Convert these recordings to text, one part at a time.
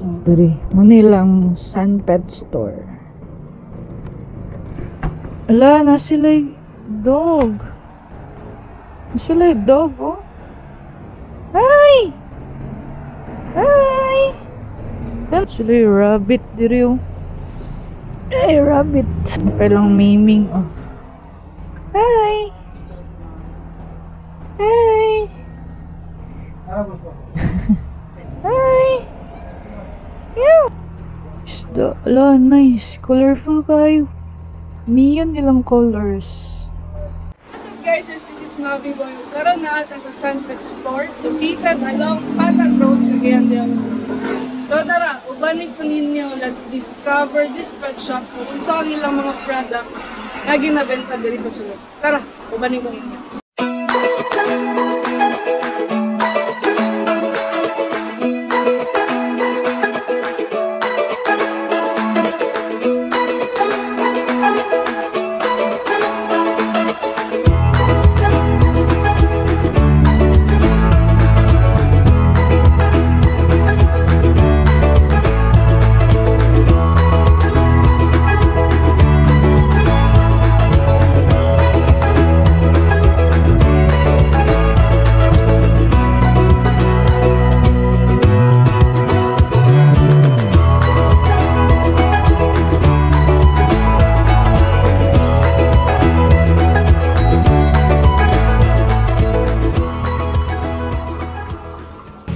Uh, dari, Manilang Sun Pet Store. Ala, na sila dog. Na sila dog, oh. Ay! Ay! Yan sila rabbit diri, oh. Ay, rabbit. Kailang miming, oh. Hi! Hi! Hi! Yeah! Isda. Ala, nice. Colorful kayo. Neon nilang colors. What's up guys, this is Mavi Boy. Karoon na ata sa Sunset Store, located along Patan Road, Cagayan de Oro. So tara, ubanig ko ninyo, let's discover this pet shop kung saan ilang mga products na ginabenta diri sa sulod. Tara, ubanig ko ninyo.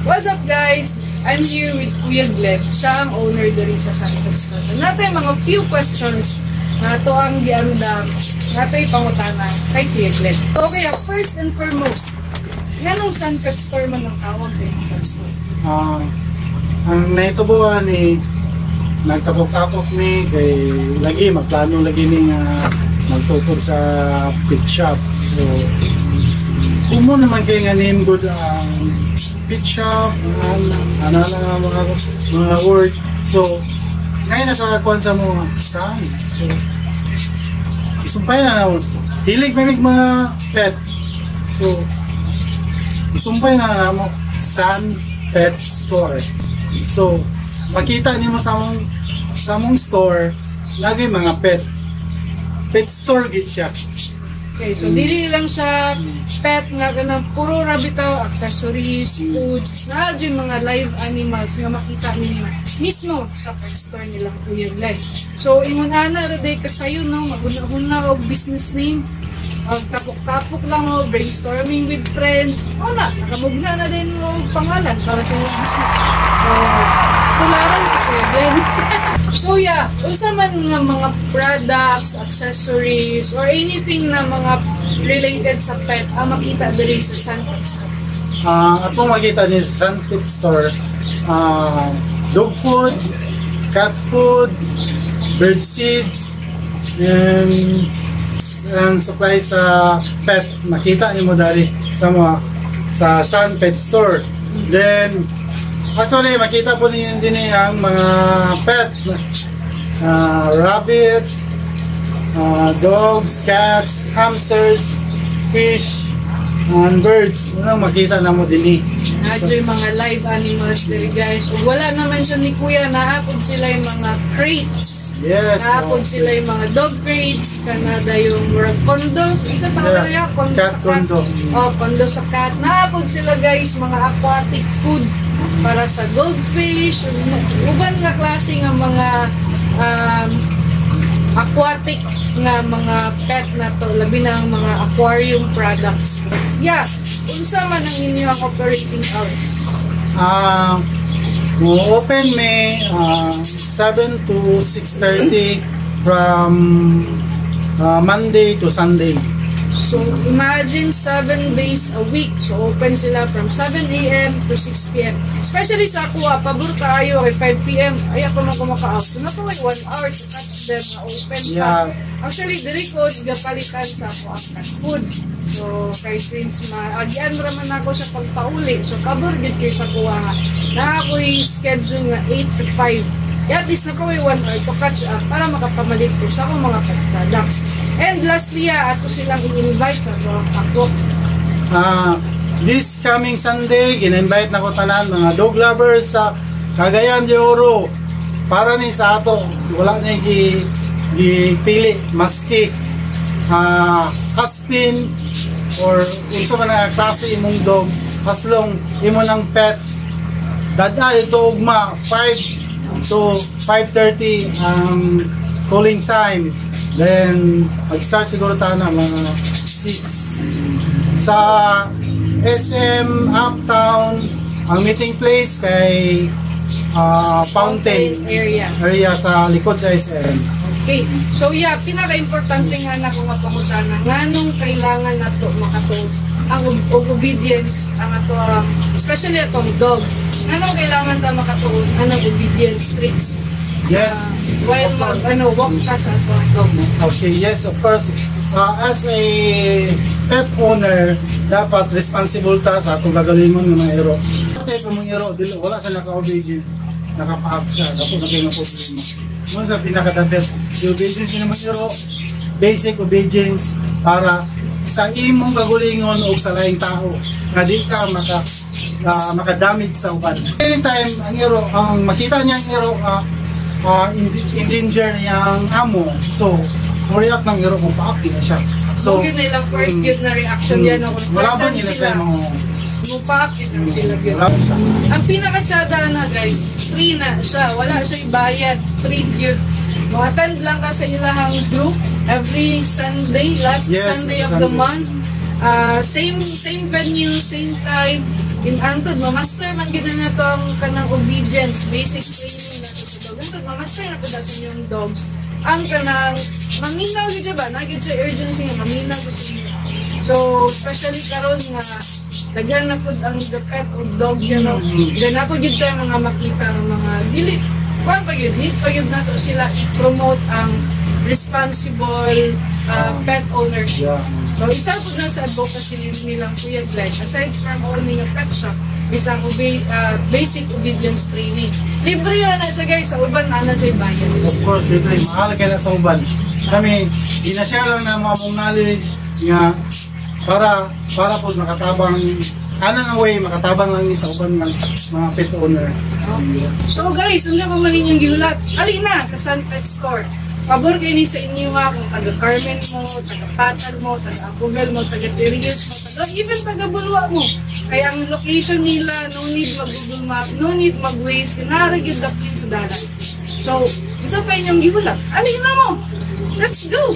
What's up guys? I'm here with Kuya Glenn. Siya ang owner diri sa Sunset Store. Natin mga few questions na ito ang giandam na ito ipangutana kay Kuya Glenn. So kaya first and foremost, ganong Sunset Store man ang tawag sa inyong pet store? Ah, ang naitubuan ni nagtapok-tapok ni kay lagi magplano lagi ni nga magtutor sa pet shop. So kumo naman kay nga name good ang pet shop, ano na nga mga mga word. So ngayon nasa kuan sa mo saan. So isumpay na naman. Hilig may mga pet. So isumpay na namo Sun Pet Store. So, makita niyo sa mong sa mong store lagi mga pet. Pet store gid siya. Okay, so dili lang siya pet nga ganang puro ra bitaw accessories, foods, na dyan mga live animals nga makita ninyo mismo sa pet store nila Kuya Glenn. So ingon ana ra day kasayo no maguna-una og business name. Ang tapok-tapok lang o, brainstorming with friends. Na, nakamugna na din mo pangalan para sa inyong business. So, tularan sa Glenn. so yeah, usa man nga mga products, accessories, or anything na mga related sa pet ang makita diri sa Sunpet Store. Ah, atong makita ni sa Sun Pet Store, ah, dog food, cat food, bird seeds, and and supply sa pet makita ni mo dari sa mga sa Sun Pet Store. Then actually makita po ninyo din ang mga pet uh, rabbit, uh, dogs, cats, hamsters, fish, and birds. Ano makita na mo din eh. Yung mga live animals diri guys. Wala naman siya ni Kuya, naapod sila yung mga crates. Yes. Naapod oh, sila yung mga dog crates, kanada yung murag condo. Isa tawag Yeah, yeah. condo cat sa cat. condo. Oh, condo sa cat. Naapod sila guys, mga aquatic food para sa goldfish, uban nga klase nga mga um, aquatic nga mga pet na to, labi na ang mga aquarium products. Yeah, unsa man ang inyong operating hours? Ah, mo open may ah, 7 to 6.30 from ah, Monday to Sunday. So, imagine 7 days a week. So, open sila from 7 a.m. to 6 p.m. Especially sa ako, pabor kaayo kay 5 p.m. Ay, ako man kumaka-out. So, nato may 1 hour to catch them na open pa. Yeah. Actually, diri ko gapalitan sa ako food. So, kay since ma agyan raman ako sa pagpauli. So, pabor gid kay sa kuha. Na ako'y schedule nga 8 to 5. Yeah, at least na ko 1 hour to catch up para makapamalit ko sa akong mga products. And lastly, ah, ato silang i-invite sa mga ako. Ah, this coming Sunday, in-invite na ko tanan mga dog lovers sa Cagayan de Oro para ni sa ato wala ni gi gipili maski ah Aspin or unsa man ang klase imong dog as long imo ng pet. Dada ito ugma 5 to 5.30 ang calling time. Then mag-start siguro ta na mga 6 sa SM Uptown ang meeting place kay ah, Fountain area. area sa likod sa SM Okay. So yeah, pinaka-importante nga na kung mapangutana nganong kailangan nato makatuod ang ob- og obedience ang ato ang especially atong dog. Nganong kailangan ta makatuod anong obedience tricks yes while mag ano walk ka sa atong dog. Okay, yes, of course. Uh, as a pet owner, dapat responsible ta sa atong gagalingon ng mga ero. Kasi kung mga ero, dili, wala sa naka-obedient, nakapaak siya, dapat na kayo problema. Mo sa pinaka-the best, the obedience ng mga ero, basic obedience para sa imong gagulingon o sa laing tao nga di ka maka uh, makadamage sa uban. Anytime ang ero, ang makita niya ang ero, ah, uh, endanger niyang amo. So, muriyak ng ero kung paaki na siya. So, yun nilang first mm, yun na reaction mm, yan. No? Kung wala ba nila sa mga mupakit na sila yun. Ang pinaka-tsada na guys, free na siya. Wala siya bayad. Free yun. Mag-attend lang ka sa ilahang group every Sunday, last Yes, Sunday of the Sunday. month. Uh, same same venue, same time. In Antod, mamaster man gina na to ang kanang obedience, basic training na to sa dog. Antod, mamaster na po sa inyong dogs. Ang kanang, maminaw gid ba? Nagid sa urgency maminaw sa inyo. So, especially karon nga daghan na pud ang the pet o dog you know. Na pud gyud tayo mga makita ng mga dili kuan pa gyud need pa gyud nato sila i-promote ang responsible uh, pet ownership. So, isa po na sa advocacy nilang Kuya Glenn, aside from owning a pet shop, isang obe- uh, basic obedience training. Libre yan na siya guys, sa uban na na siya bayad. Of course, dito mahal kayo na sa uban. Kami, ina-share lang na mga mong knowledge nga para para po makatabang anang away makatabang lang sa uban ng mga pet owner. So guys, ano pa man inyong gihulat? Alina sa Sun Pet Store. Pabor kayo ni sa inyo ha, kung taga Carmen mo, taga Patag mo, taga Apugel mo, taga Tirios mo, taga even taga Bulwa mo. Kaya ang location nila, no need mag Google Map, no need mag Waze, kinara gyud dapit sa dalan. So, ito pa inyong gihulat. Alina mo! Let's go!